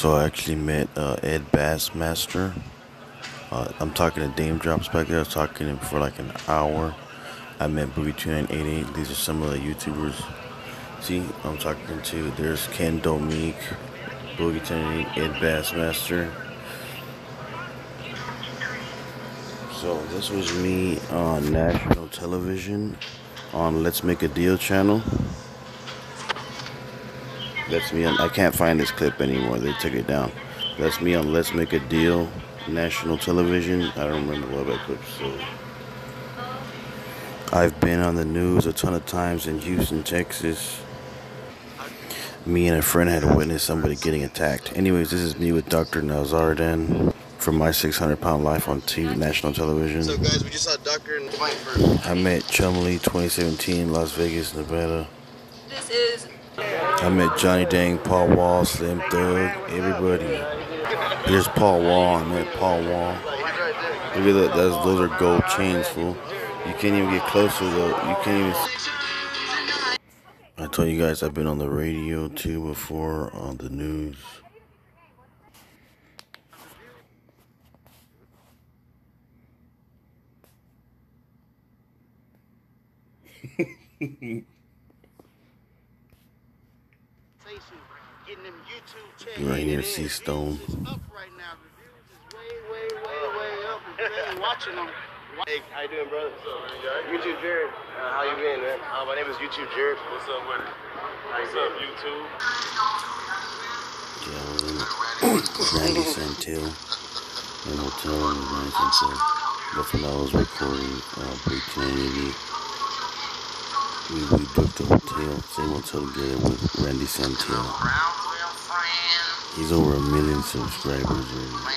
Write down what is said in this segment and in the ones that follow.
So I actually met uh, Ed Bassmaster. Uh, I'm talking to Daym Drops back there. I was talking to him for like an hour. I met Boogie 2988. These are some of the YouTubers. See, I'm talking to, there's Ken Domik, Boogie 2988, Ed Bassmaster. So this was me on national television on Let's Make a Deal channel. That's me on, I can't find this clip anymore. They took it down. That's me on Let's Make a Deal national television. I don't remember what that clip. So I've been on the news a ton of times in Houston, Texas. Me and a friend had witnessed somebody getting attacked. Anyways, this is me with Dr. Nowzaradan from My 600 Pound Life on TV, national television. So guys, we just saw Doctor and Mike first. I met Chumlee 2017, Las Vegas, Nevada. This is I met Johnny Dang, Paul Wall, Slim Thug, everybody. Here's Paul Wall. I met Paul Wall. Look at that. That's, those are gold chains, fool. You can't even get closer though. You can't even. I told you guys I've been on the radio too before on the news. Getting them YouTube checks. Right here, C Stone. Right now. The views is way, way, way, way up. If you ain't watching them. Hey, how you doing, brother? What's up, man? YouTube Jared. Uh, how you been, man? Uh, my name is YouTube Jared. What's up with it? What's up, YouTube? Yeah, Randy Santel. In a hotel in Randy Santel. That's when I was recording uh, Break 1080. We, we booked a hotel, same hotel together with Randy Santel. He's over a million subscribers already.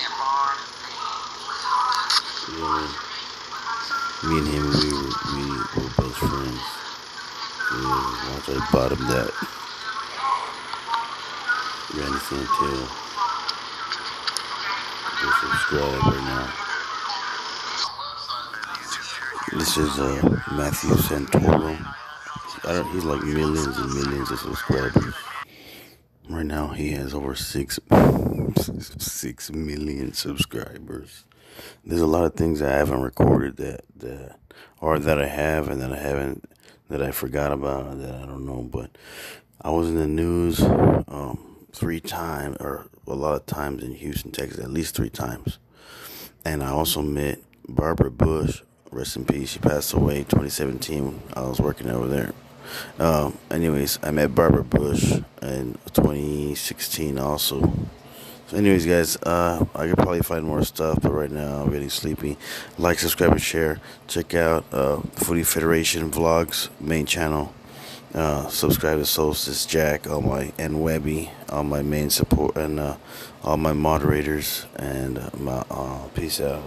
Yeah, me and him, we were, we were best friends. Yeah, once I bought him that. Randy Santel. Go subscribe right now. This is uh, Matthew Santoro. I don't, he's like millions and millions of subscribers. Right now, he has over six six million subscribers. There's a lot of things I haven't recorded that that or that I have and that I haven't that I forgot about that I don't know. But I was in the news um, three times or a lot of times in Houston, Texas, at least three times, and I also met Barbara Bush. Rest in peace. She passed away 2017. I was working over there. Um, anyways, I met Barbara Bush in 2016 also. So anyways, guys, uh, I could probably find more stuff, but right now I'm getting sleepy. Like, subscribe, and share. Check out uh, Foodie Federation Vlogs main channel. Uh, subscribe to Solstice Jack, all my and Webby, all my main support, and uh, all my moderators. And uh, my, uh, peace out.